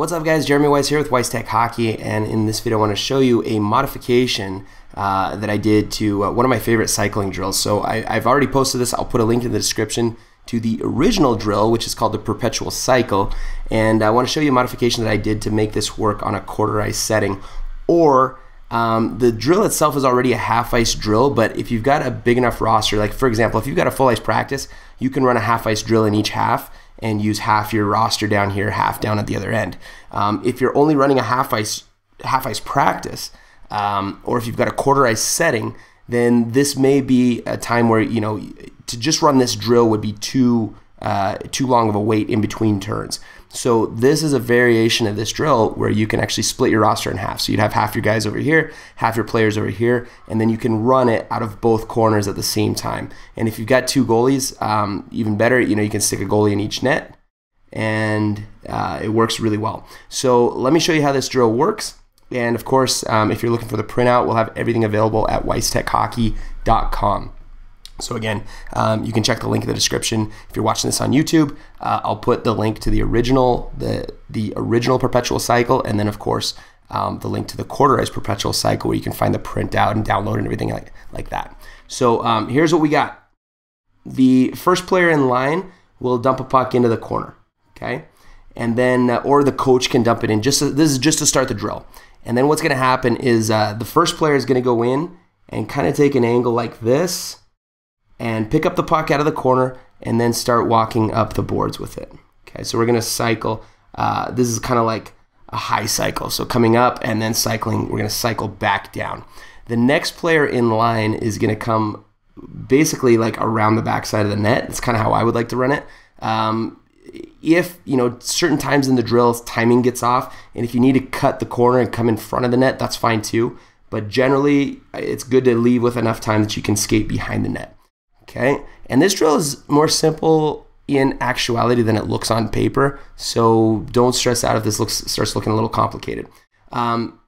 What's up guys, Jeremy Weiss here with Weiss Tech Hockey and in this video I want to show you a modification uh, that I did to uh, one of my favorite cycling drills. So I, have already posted this, I'll put a link in the description to the original drill which is called the perpetual cycle and I want to show you a modification that I did to make this work on a quarter ice setting. Or um, the drill itself is already a half ice drill, but if you've got a big enough roster, like for example, if you've got a full ice practice, you can run a half ice drill in each half and use half your roster down here, half down at the other end. Um, if you're only running a half ice half ice practice, um, or if you've got a quarter ice setting, then this may be a time where you know to just run this drill would be too uh, too long of a wait in between turns. So this is a variation of this drill where you can actually split your roster in half. So you'd have half your guys over here, half your players over here, and then you can run it out of both corners at the same time. And if you've got two goalies, um, even better. You know, you can stick a goalie in each net, and uh, it works really well. So let me show you how this drill works. And of course, um, if you're looking for the printout, we'll have everything available at weisstechhockey.com. So again, um, you can check the link in the description. If you're watching this on YouTube, uh, I'll put the link to the original, the the original perpetual cycle, and then of course um, the link to the quarter ice perpetual cycle, where you can find the printout and download and everything like like that. So um, here's what we got. The first player in line will dump a puck into the corner, okay, and then uh, or the coach can dump it in. Just to, this is just to start the drill. And then what's going to happen is uh, the first player is going to go in and kind of take an angle like this and pick up the puck out of the corner and then start walking up the boards with it. Okay, so we're gonna cycle. Uh, this is kind of like a high cycle. So coming up and then cycling, we're gonna cycle back down. The next player in line is gonna come basically like around the backside of the net. That's kind of how I would like to run it. Um, if you know certain times in the drill timing gets off and if you need to cut the corner and come in front of the net that's fine too but generally it's good to leave with enough time that you can skate behind the net Okay, and this drill is more simple in actuality than it looks on paper. So don't stress out if this looks starts looking a little complicated. Um,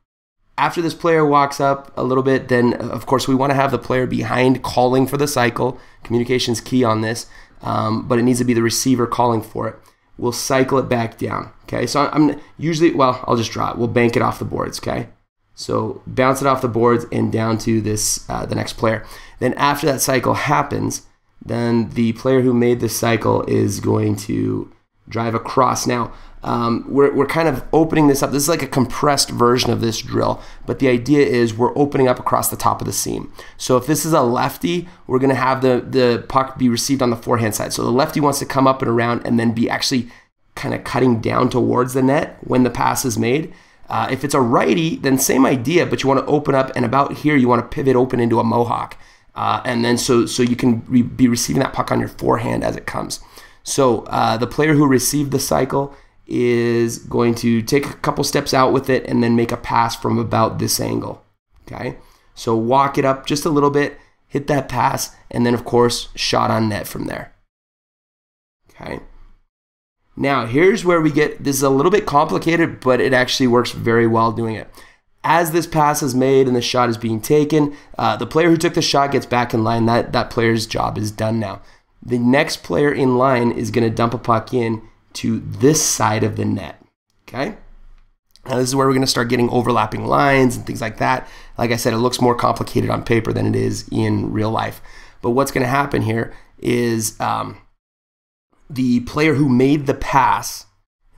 after this player walks up a little bit, then of course we want to have the player behind calling for the cycle. Communication is key on this, um, but it needs to be the receiver calling for it. We'll cycle it back down. Okay, so I'm usually well, I'll just draw it. We'll bank it off the boards. Okay. So bounce it off the boards and down to this uh, the next player. Then after that cycle happens, then the player who made this cycle is going to drive across. Now um, we're, we're kind of opening this up. This is like a compressed version of this drill, but the idea is we're opening up across the top of the seam. So if this is a lefty, we're going to have the, the puck be received on the forehand side. So the lefty wants to come up and around and then be actually kind of cutting down towards the net when the pass is made. Uh, if it's a righty, then same idea, but you want to open up and about here you want to pivot open into a mohawk. Uh, and then so so you can re be receiving that puck on your forehand as it comes. So uh, the player who received the cycle is going to take a couple steps out with it and then make a pass from about this angle. Okay, so walk it up just a little bit, hit that pass, and then of course shot on net from there. Okay. Now, here's where we get this is a little bit complicated, but it actually works very well doing it. As this pass is made and the shot is being taken, uh, the player who took the shot gets back in line. That, that player's job is done now. The next player in line is going to dump a puck in to this side of the net. Okay? Now, this is where we're going to start getting overlapping lines and things like that. Like I said, it looks more complicated on paper than it is in real life. But what's going to happen here is um, the player who made the pass.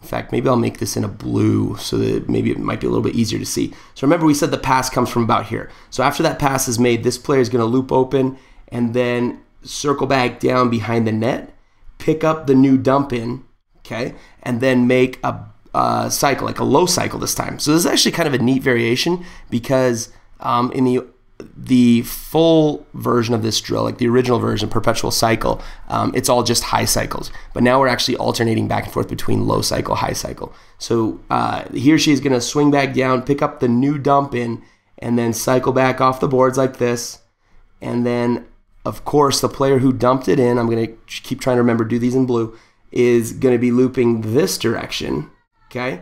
In fact, maybe I'll make this in a blue so that maybe it might be a little bit easier to see. So remember we said the pass comes from about here. So after that pass is made, this player is going to loop open and then circle back down behind the net, pick up the new dump in, okay, and then make a, a cycle, like a low cycle this time. So this is actually kind of a neat variation because um, in the the full version of this drill, like the original version, perpetual cycle, um, it's all just high cycles. But now we're actually alternating back and forth between low cycle, high cycle. So uh, he or she is going to swing back down, pick up the new dump in, and then cycle back off the boards like this. And then, of course, the player who dumped it in, I'm going to keep trying to remember, do these in blue, is going to be looping this direction. Okay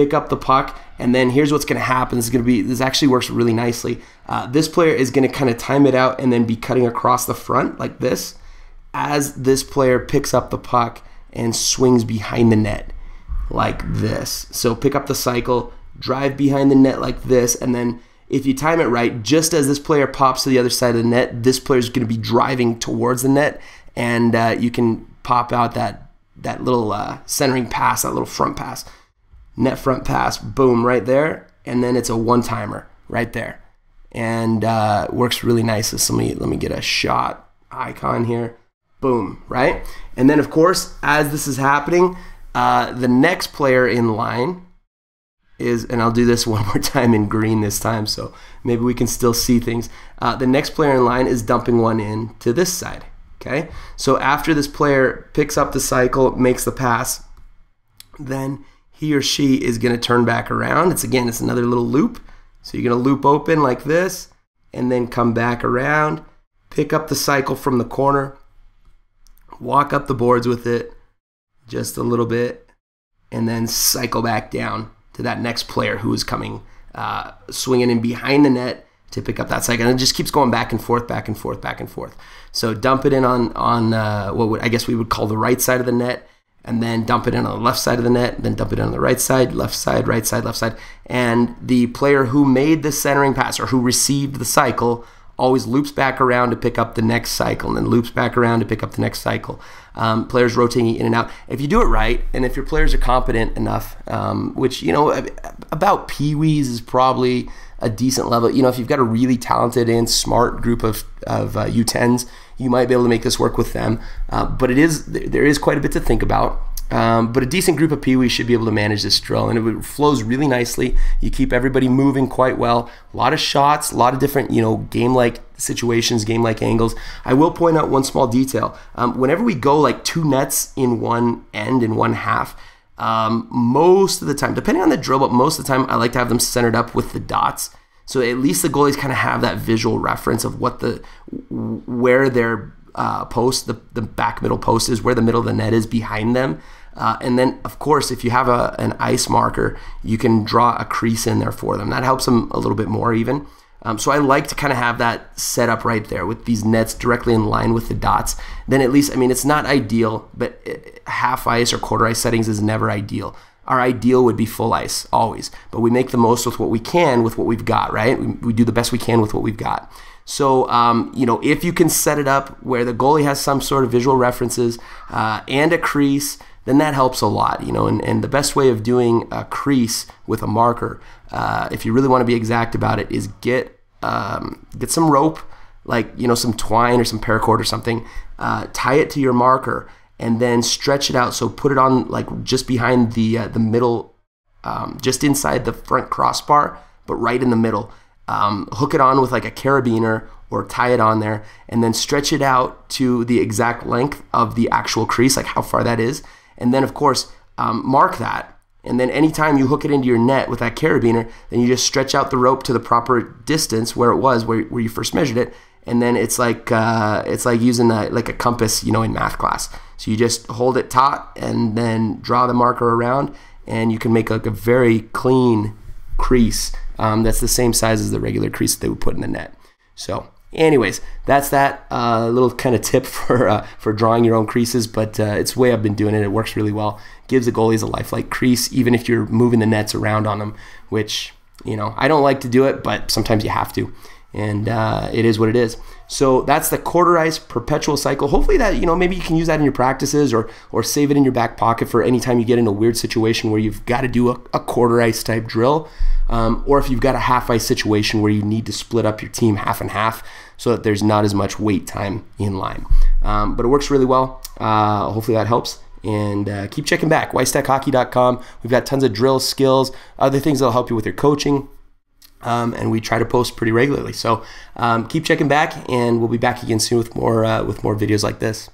pick up the puck, and then here's what's going to happen. This is going to be this actually works really nicely. Uh, this player is going to kind of time it out and then be cutting across the front like this, as this player picks up the puck and swings behind the net. like this. So pick up the cycle, drive behind the net like this, and then if you time it right, just as this player pops to the other side of the net, this player is going to be driving towards the net, and uh, you can pop out that that little uh, centering pass, that little front pass, net front pass, boom, right there, and then it's a one timer right there, and uh, works really nice. So let me let me get a shot icon here, boom, right, and then of course as this is happening, uh, the next player in line is, and I'll do this one more time in green this time, so maybe we can still see things. Uh, the next player in line is dumping one in to this side. Okay, so after this player picks up the cycle, makes the pass, then he or she is going to turn back around. It's again, it's another little loop. So you're going to loop open like this, and then come back around, pick up the cycle from the corner, walk up the boards with it just a little bit, and then cycle back down to that next player who is coming, uh, swinging in behind the net to pick up that cycle. And it just keeps going back and forth, back and forth, back and forth. So dump it in on on uh, what would, I guess we would call the right side of the net, and then dump it in on the left side of the net, then dump it in on the right side, left side, right side, left side. And the player who made the centering pass or who received the cycle always loops back around to pick up the next cycle and then loops back around to pick up the next cycle. Um, players rotating in and out. If you do it right, and if your players are competent enough, um, which, you know, about Pee Wees is probably a decent level. You know, if you've got a really talented and smart group of, of uh, U10s, you might be able to make this work with them. Uh, but it is there is quite a bit to think about. Um, but a decent group of peewees should be able to manage this drill, and it flows really nicely. You keep everybody moving quite well. A lot of shots, a lot of different, you know, game-like situations, game-like angles. I will point out one small detail. Um, whenever we go like two nets in one end in one half, um, most of the time, depending on the drill, but most of the time, I like to have them centered up with the dots. So at least the goalies kind of have that visual reference of what the where their uh, post, the, the back middle post is, where the middle of the net is behind them. Uh, and then, of course, if you have a, an ice marker, you can draw a crease in there for them. That helps them a little bit more even. Um, so I like to kind of have that set up right there with these nets directly in line with the dots. Then at least, I mean, it's not ideal, but half ice or quarter ice settings is never ideal. Our ideal would be full ice always, but we make the most with what we can with what we've got, right? We, we do the best we can with what we've got. So, um, you know, if you can set it up where the goalie has some sort of visual references uh, and a crease, then that helps a lot, you know. And, and the best way of doing a crease with a marker, uh, if you really want to be exact about it, is get um, get some rope, like you know, some twine or some paracord or something, uh, tie it to your marker, and then stretch it out. So put it on like just behind the uh, the middle, um, just inside the front crossbar, but right in the middle. Um, hook it on with like a carabiner or tie it on there, and then stretch it out to the exact length of the actual crease, like how far that is and then, of course, um, mark that. And then anytime you hook it into your net with that carabiner, then you just stretch out the rope to the proper distance where it was, where, where you first measured it. And then it's like uh, it's like using a, like a compass, you know, in math class. So you just hold it taut and then draw the marker around, and you can make like a very clean crease um, that's the same size as the regular crease that they would put in the net. So Anyways, that's that uh, little kind of tip for uh, for drawing your own creases, but uh, it's the way I've been doing it. It works really well. Gives the goalies a lifelike crease, even if you're moving the nets around on them, which you know I don't like to do it, but sometimes you have to and uh, it is what it is. So that's the quarter ice perpetual cycle. Hopefully that you know maybe you can use that in your practices or or save it in your back pocket for any time you get in a weird situation where you've got to do a, a quarter ice type drill, um, or if you've got a half ice situation where you need to split up your team half and half so that there's not as much wait time in line. Um, but it works really well. Uh, hopefully that helps and uh, keep checking back. WeissTechHockey.com. We've got tons of drills, skills, other things that'll help you with your coaching. Um, and we try to post pretty regularly. So um, keep checking back, and we'll be back again soon with more uh, with more videos like this.